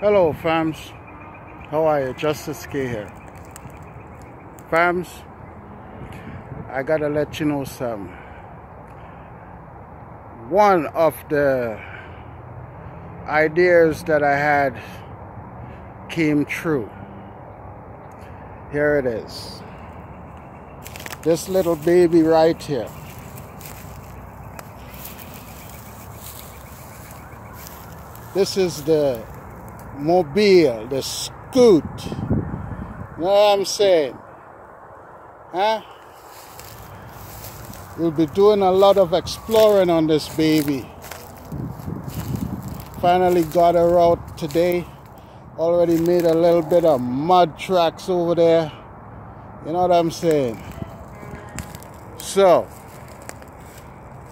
Hello, fams. How are you? Justice K here. Fams, I gotta let you know some. One of the ideas that I had came true. Here it is. This little baby right here. This is the mobile, the scoot. You know what I'm saying? Huh? We'll be doing a lot of exploring on this baby. Finally got her out today. Already made a little bit of mud tracks over there. You know what I'm saying? So,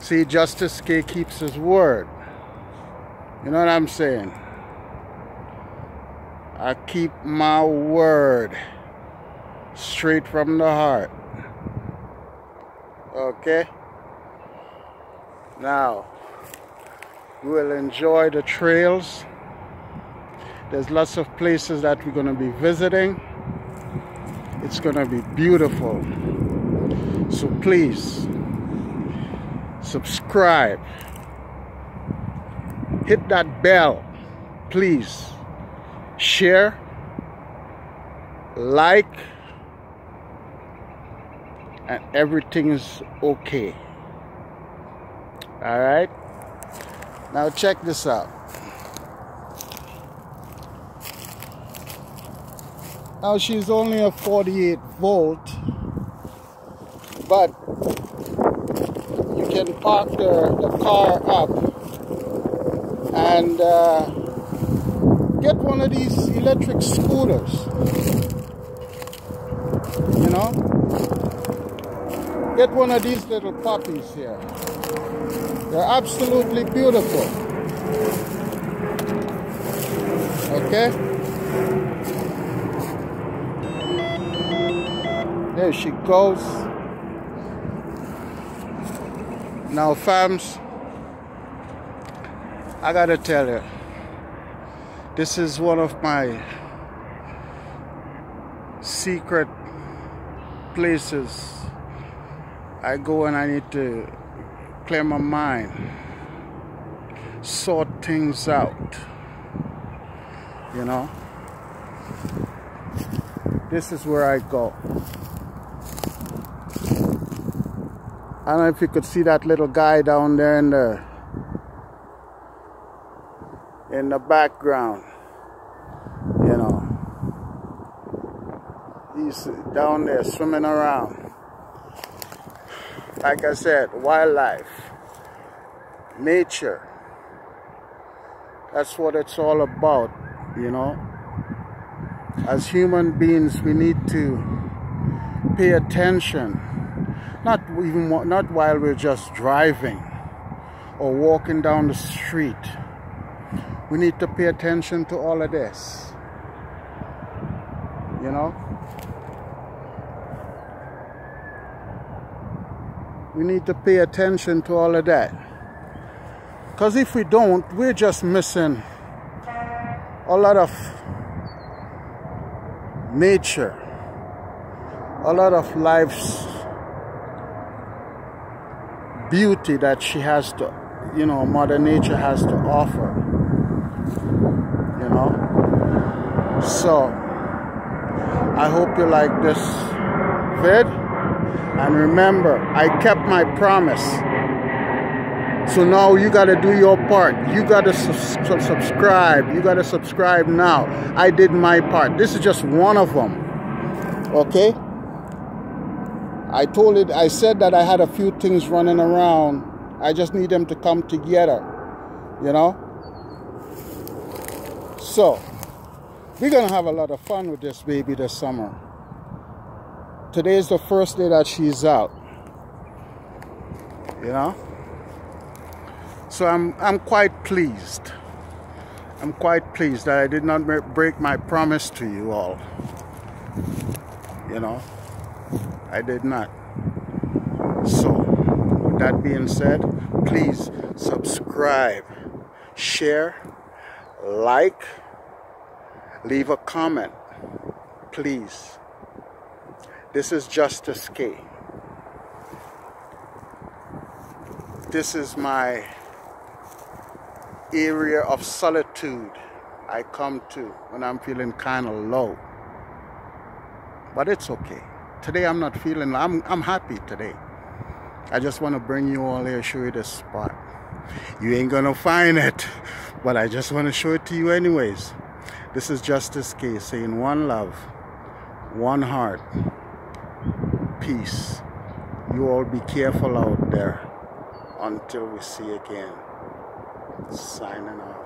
see, Justice K keeps his word. You know what I'm saying? I keep my word straight from the heart. Okay? Now, we will enjoy the trails. There's lots of places that we're going to be visiting. It's going to be beautiful. So please, subscribe. Hit that bell, please share, like, and everything is okay. All right. Now check this out. Now she's only a 48 volt, but you can park the, the car up and uh, get one of these electric scooters. You know? Get one of these little puppies here. They're absolutely beautiful. Okay? There she goes. Now, fams, I gotta tell you. This is one of my secret places. I go and I need to clear my mind, sort things out. You know? This is where I go. I don't know if you could see that little guy down there in the in the background. You know, he's down there swimming around. Like I said, wildlife, nature. That's what it's all about, you know. As human beings, we need to pay attention. Not even not while we're just driving or walking down the street we need to pay attention to all of this. You know? We need to pay attention to all of that. Because if we don't, we're just missing a lot of nature, a lot of life's beauty that she has to, you know, Mother Nature has to offer you know? So I hope you like this vid. And remember I kept my promise. So now you got to do your part. You got to su su subscribe. You got to subscribe now. I did my part. This is just one of them. Okay? I told it I said that I had a few things running around. I just need them to come together. You know so, we're going to have a lot of fun with this baby this summer. Today is the first day that she's out. You know? So I'm, I'm quite pleased. I'm quite pleased that I did not break my promise to you all. You know? I did not. So, with that being said, please subscribe, share, like, leave a comment, please. This is Justice K. This is my area of solitude I come to when I'm feeling kind of low. But it's okay. Today I'm not feeling, I'm, I'm happy today. I just want to bring you all here, show you the spot. You ain't gonna find it, but I just want to show it to you anyways. This is Justice K saying one love, one heart, peace. You all be careful out there until we see again. Signing off.